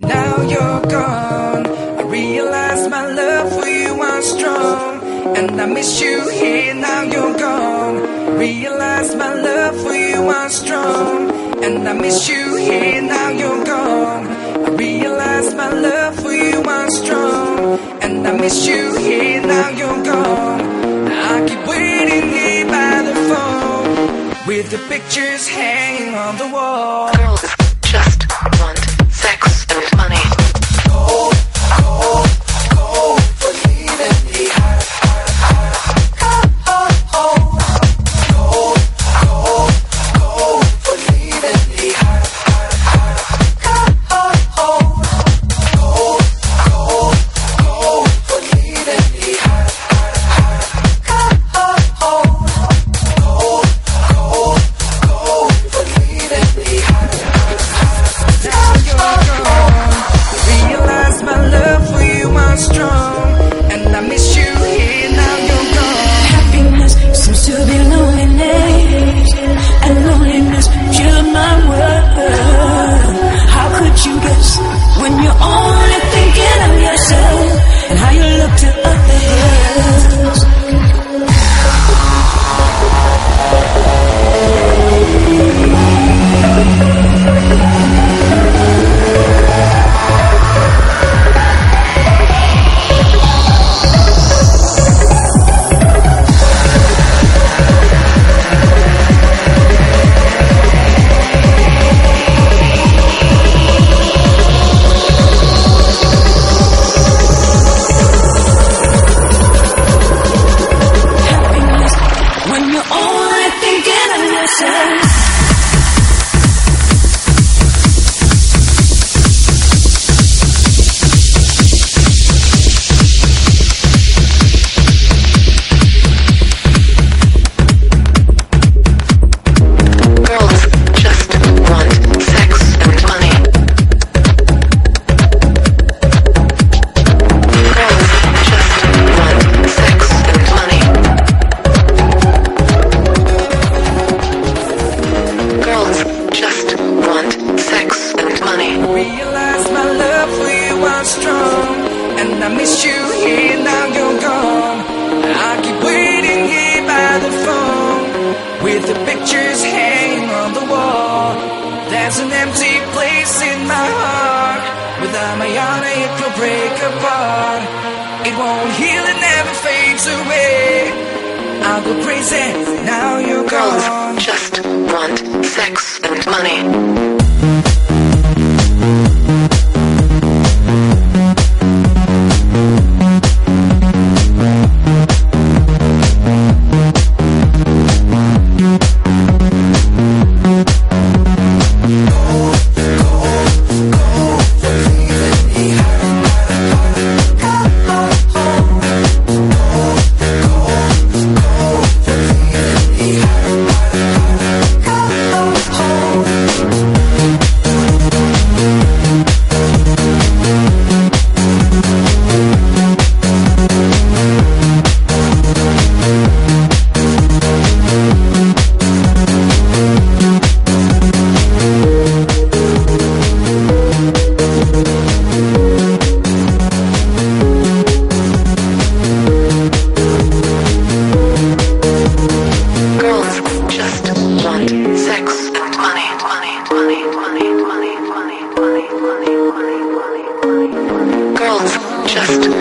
Now you're gone. I realize my love for you was strong. And I miss you here, now you're gone. Realize my love for you was strong. And I miss you here, now you're gone. I realize my love for you was strong. And I miss you here, now you're gone. I keep waiting here by the phone. With the pictures hanging on the wall. to a thing. Say just want sex and money. Realize my love for you was strong. And I miss you here, now you're gone. I keep waiting here by the phone. With the pictures hanging on the wall. There's an empty place in my heart. Without my honor, it will break apart. It won't heal, it never fades away. I'll go crazy, now you're Girls just want sex and money. Just